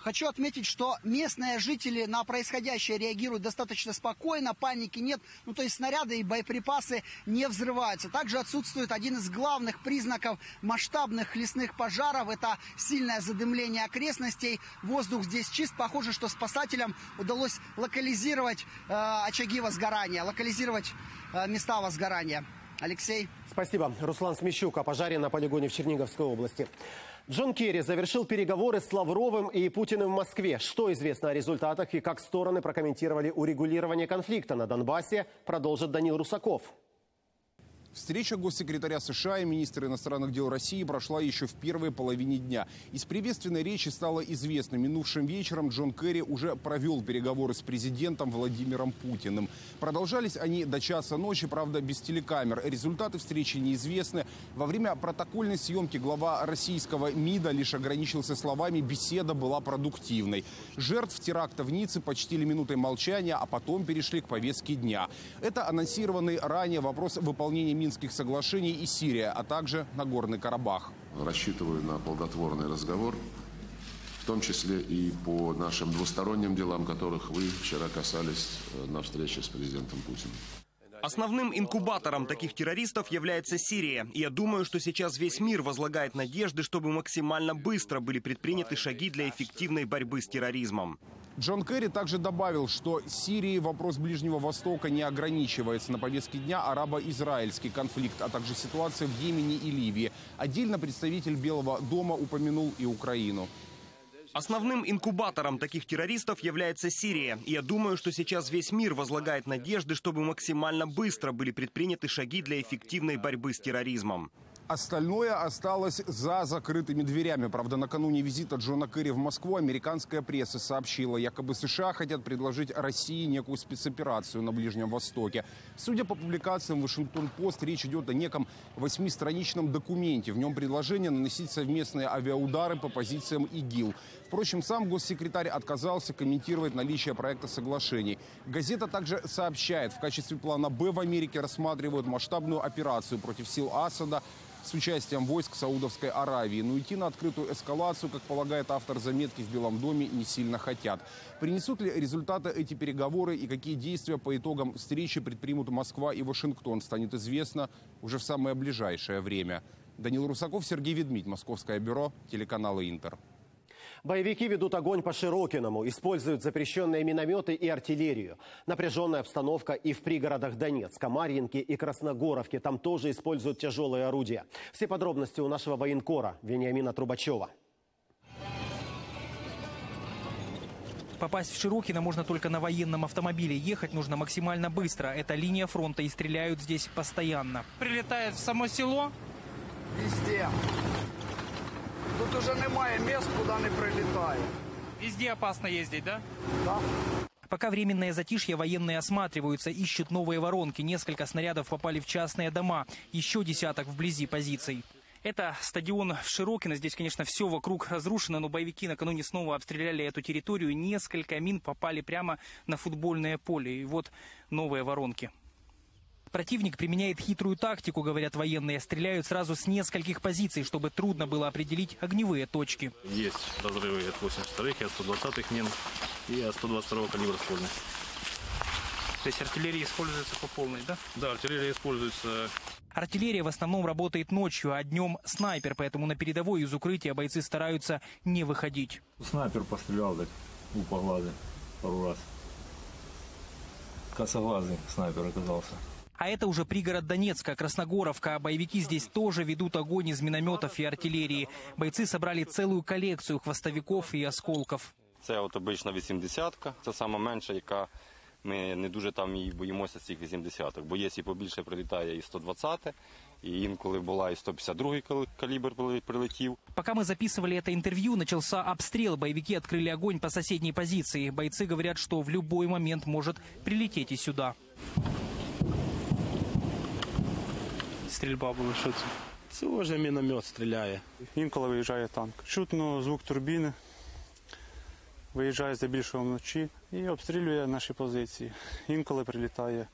Хочу отметить, что местные жители на происходящее реагируют достаточно спокойно, паники нет, ну то есть снаряды и боеприпасы не взрываются. Также отсутствует один из главных признаков масштабных лесных пожаров, это сильное задымление окрестностей, воздух здесь чист, похоже, что спасателям удалось локализировать э, очаги возгорания, локализировать э, места возгорания. Алексей. Спасибо. Руслан Смещук о пожаре на полигоне в Черниговской области. Джон Керри завершил переговоры с Лавровым и Путиным в Москве. Что известно о результатах и как стороны прокомментировали урегулирование конфликта на Донбассе, продолжит Данил Русаков. Встреча госсекретаря США и министра иностранных дел России прошла еще в первой половине дня. Из приветственной речи стало известно, минувшим вечером Джон Керри уже провел переговоры с президентом Владимиром Путиным. Продолжались они до часа ночи, правда, без телекамер. Результаты встречи неизвестны. Во время протокольной съемки глава российского МИДа лишь ограничился словами «беседа была продуктивной». Жертв теракта в Ницце почтили минутой молчания, а потом перешли к повестке дня. Это анонсированный ранее вопрос выполнения Минских соглашений и Сирия, а также Нагорный Карабах. Рассчитываю на плодотворный разговор, в том числе и по нашим двусторонним делам, которых вы вчера касались э, на встрече с президентом Путиным. Основным инкубатором таких террористов является Сирия. И я думаю, что сейчас весь мир возлагает надежды, чтобы максимально быстро были предприняты шаги для эффективной борьбы с терроризмом. Джон Керри также добавил, что Сирии вопрос Ближнего Востока не ограничивается. На повестке дня арабо-израильский конфликт, а также ситуация в Йемене и Ливии. Отдельно представитель Белого дома упомянул и Украину. Основным инкубатором таких террористов является Сирия. И я думаю, что сейчас весь мир возлагает надежды, чтобы максимально быстро были предприняты шаги для эффективной борьбы с терроризмом. Остальное осталось за закрытыми дверями. Правда, накануне визита Джона Керри в Москву американская пресса сообщила, якобы США хотят предложить России некую спецоперацию на Ближнем Востоке. Судя по публикациям Вашингтон-Пост, речь идет о неком восьмистраничном документе. В нем предложение наносить совместные авиаудары по позициям ИГИЛ. Впрочем, сам госсекретарь отказался комментировать наличие проекта соглашений. Газета также сообщает, в качестве плана «Б» в Америке рассматривают масштабную операцию против сил Асада, с участием войск Саудовской Аравии. Но идти на открытую эскалацию, как полагает автор заметки в Белом доме, не сильно хотят. Принесут ли результаты эти переговоры и какие действия по итогам встречи предпримут Москва и Вашингтон, станет известно уже в самое ближайшее время. Данил Русаков, Сергей Ведмить, Московское бюро, телеканал Интер. Боевики ведут огонь по Широкиному, используют запрещенные минометы и артиллерию. Напряженная обстановка и в пригородах Донецка, Марьинки и Красногоровки. Там тоже используют тяжелые орудия. Все подробности у нашего военкора Вениамина Трубачева. Попасть в Широкино можно только на военном автомобиле. Ехать нужно максимально быстро. Это линия фронта и стреляют здесь постоянно. Прилетает в само село. Везде. Тут уже немає місць, куди не прилітає. Везде опасно ездить, да? Да. Пока временное затишье, военные осматриваются, ищут новые воронки. Несколько снарядов попали в частные дома, еще десяток вблизи позиций. Это стадион в Широкино. Здесь, конечно, все вокруг разрушено, но боевики накануне снова обстреляли эту территорию. Несколько мин попали прямо на футбольное поле. И вот новые воронки. Противник применяет хитрую тактику, говорят военные. Стреляют сразу с нескольких позиций, чтобы трудно было определить огневые точки. Есть разрывы от 82-х, и от 120-х мин и от 122 калибра ствольных. То есть артиллерия используется по полной, да? Да, артиллерия используется. Артиллерия в основном работает ночью, а днем снайпер, поэтому на передовой из укрытия бойцы стараются не выходить. Снайпер пострелял, так, упоглазый пару раз. Косоглазый снайпер оказался. А это уже пригород Донецка, Красногоровка. А боевики здесь тоже ведут огонь из минометов и артиллерии. Бойцы собрали целую коллекцию хвостовиков и осколков. Це от обична 80-ка, це сама менша, яка ми не дуже там і боїмося цих 80-ок. Бо є і побільше прилітає і 120 і інколи була і 152 калібр прилетів. Пока мы записывали это интервью, начался обстрел. Боевики открыли огонь по соседней позиции. Бойцы говорят, что в любой момент может прилететь и сюда. Стрільба була, що це? Це вже міномет стріляє. Інколи виїжджає танк. Чутно звук турбіни. Виїжджає здебільшого вночі і обстрілює наші позиції. Інколи прилітає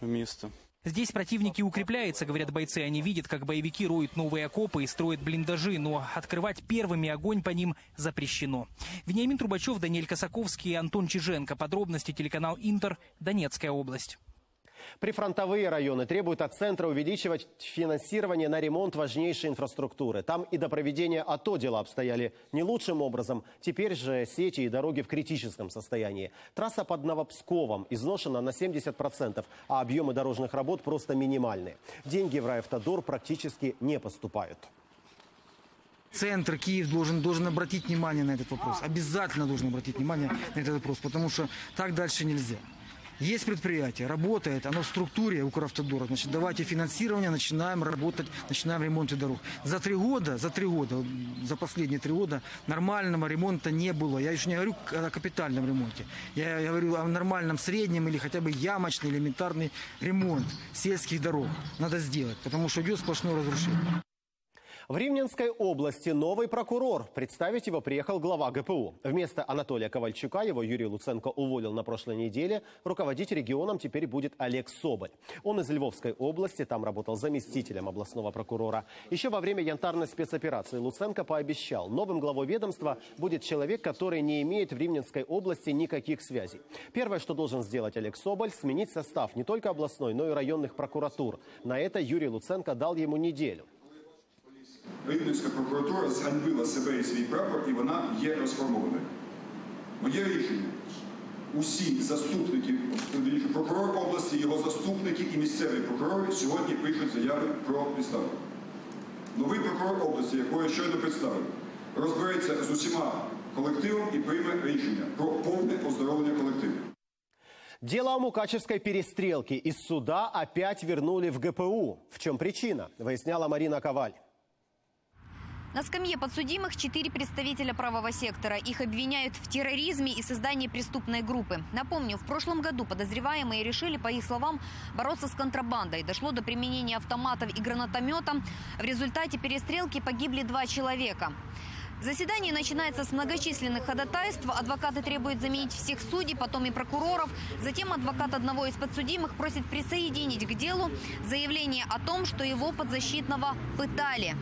в місто. Здесь противники укрепляются, говорят бойцы. Они видят, как боевики роют новые окопы и строят блиндажи, но открывать первыми огонь по ним запрещено. Вениамин Трубачев, Даниэль Косаковский и Антон Чиженко. Подробности телеканал «Интер», Донецкая область. Прифронтовые районы требуют от центра увеличивать финансирование на ремонт важнейшей инфраструктуры. Там и до проведения АТО дела обстояли не лучшим образом. Теперь же сети и дороги в критическом состоянии. Трасса под Новопсковом изношена на 70%, а объемы дорожных работ просто минимальны. Деньги в райавтодор практически не поступают. Центр Киев должен, должен обратить внимание на этот вопрос. Обязательно должен обратить внимание на этот вопрос, потому что так дальше нельзя. Есть предприятие, работает, оно в структуре Укравтодора. Значит, давайте финансирование, начинаем работать, начинаем ремонт дорог. За три года, за три года, за последние три года нормального ремонта не было. Я еще не говорю о капитальном ремонте. Я, я говорю о нормальном среднем или хотя бы ямочный, элементарный ремонт сельских дорог. Надо сделать, потому что идет сплошное разрушение. В Ривненской области новый прокурор. Представить его приехал глава ГПУ. Вместо Анатолия Ковальчука его Юрий Луценко уволил на прошлой неделе. Руководить регионом теперь будет Олег Соболь. Он из Львовской области, там работал заместителем областного прокурора. Еще во время янтарной спецоперации Луценко пообещал, новым главой ведомства будет человек, который не имеет в Ривненской области никаких связей. Первое, что должен сделать Олег Соболь, сменить состав не только областной, но и районных прокуратур. На это Юрий Луценко дал ему неделю. Рівненська прокуратура зганьбила себе і свій прапор, і вона є розформованою. Моє рішення. Усі заступники, прокурор області, його заступники і місцеві прокурори сьогодні пишуть заяви про відставку. Новий прокурор області, якого я щойно представив, розбереться з усіма колективом і прийме рішення про повне оздоровлення колективу. Дело о Мукачевской перестрелке из суда опять вернули в ГПУ. В чем причина, выясняла Марина Коваль. На скамье подсудимых четыре представителя правого сектора. Их обвиняют в терроризме и создании преступной группы. Напомню, в прошлом году подозреваемые решили, по их словам, бороться с контрабандой. Дошло до применения автоматов и гранатомета. В результате перестрелки погибли два человека. Заседание начинается с многочисленных ходатайств. Адвокаты требуют заменить всех судей, потом и прокуроров. Затем адвокат одного из подсудимых просит присоединить к делу заявление о том, что его подзащитного пытали.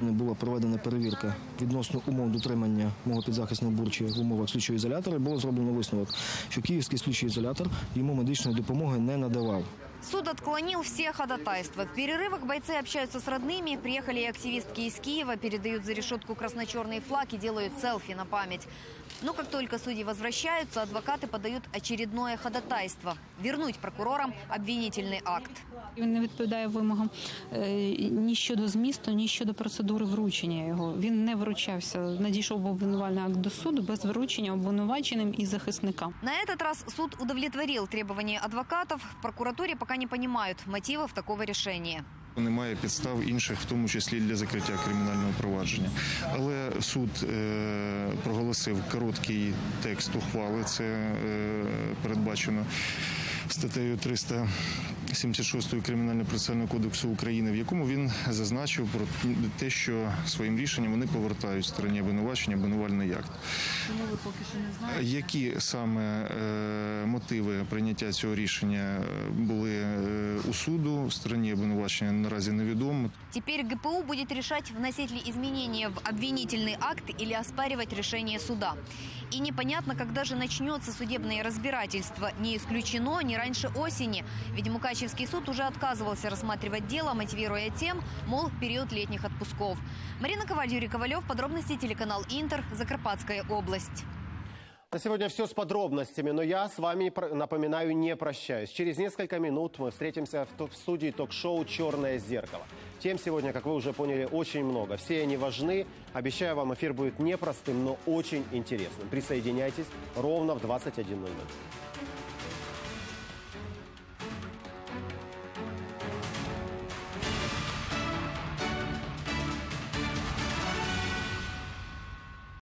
Була проведена перевірка відносно умов дотримання мого підзахисного бурчі в умовах слідчого ізолятора. Було зроблено висновок, що київський слідчий ізолятор йому медичної допомоги не надавав. Суд отклонил все ходатайства. В перерывах бойцы общаются с родными. Приехали и активистки из Киева, передают за решетку красно-черный флаг и делают селфи на память. Но как только судьи возвращаются, адвокаты подают очередное ходатайство – вернуть прокурорам обвинительный акт. Він не відповідає вимогам е, ні щодо змісту, ні щодо процедури вручення його. Він не вручався. Надійшов обвинувальний акт до суду без вручення обвинуваченим і захисникам. На этот раз суд удовлетворил требования адвокатов. В прокуратуре пока не понимают мотивов такого решения. Немає підстав інших, в тому числі для закриття кримінального провадження. Але суд е, проголосив короткий текст ухвали. Це е, передбачено статтею 376 Кримінально-процесуального кодексу України, в якому він зазначив про те, що своїм рішенням вони повертають стороні обвинувачення обвинувальний акт. Чому ви поки що не знаєте? Які саме е, мотиви прийняття цього рішення е, були е, у суду стороні обвинувачення наразі невідомо. Теперь ГПУ будет решать, вносить ли изменения в обвинительный акт или оспаривать решение суда. И непонятно, когда же начнется судебное разбирательство. Не исключено не раньше осени. Ведь Мукачевский суд уже отказывался рассматривать дело, мотивируя тем, мол, период летних отпусков. Марина Коваль, Юрий Ковалев. Подробности телеканал Интер. Закарпатская область. На сегодня все с подробностями, но я с вами, напоминаю, не прощаюсь. Через несколько минут мы встретимся в студии ток-шоу «Черное зеркало». Тем сегодня, как вы уже поняли, очень много. Все они важны. Обещаю вам, эфир будет непростым, но очень интересным. Присоединяйтесь ровно в 21.00.